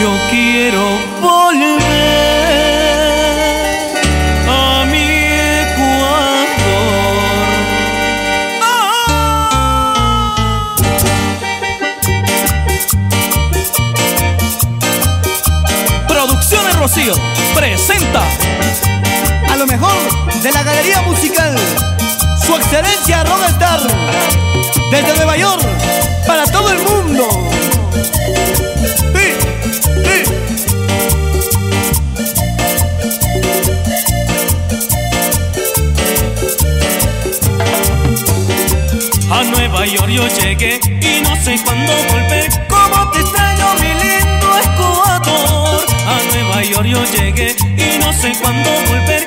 Yo quiero volver a mi Ecuador. Producciones Rocío presenta a lo mejor de la galería musical, su excelencia Star desde Nueva York para todo el mundo. York yo llegué y no sé cuándo volver. ¿Cómo te extraño, mi lindo Ecuador? A Nueva York yo llegué y no sé cuándo volver.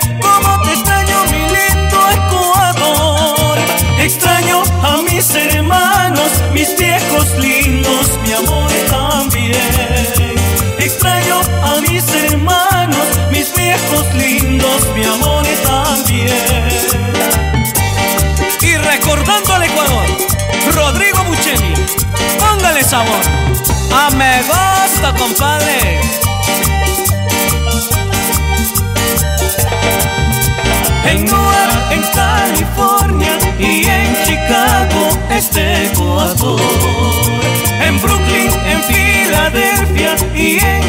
Sabor. A me gusta, compadre. En Newark, en California y en Chicago, este Ecuador. En Brooklyn, en Filadelfia y en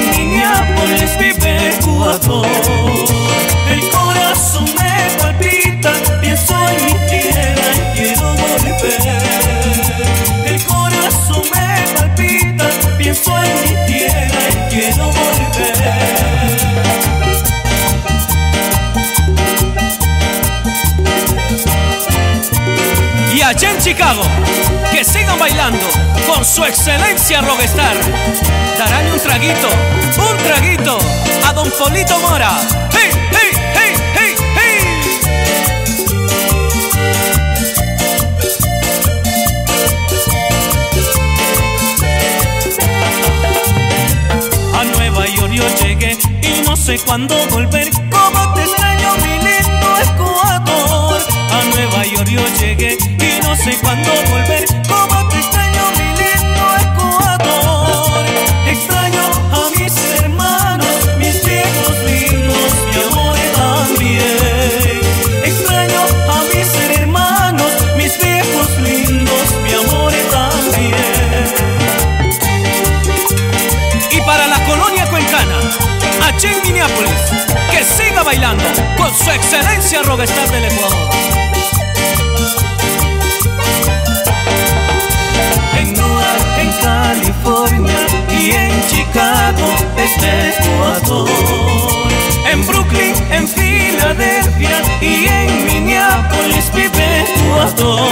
allá en Chicago, que sigan bailando con su excelencia Rockstar. Darán un traguito, un traguito a Don Polito Mora. ¡Hey, hey, hey, hey, hey! A Nueva York yo llegué y no sé cuándo volver. ¿Cómo su excelencia Rockstar del Ecuador. En Newark, en California y en Chicago, este Ecuador. En Brooklyn, en Filadelfia y en Minneapolis vive Ecuador.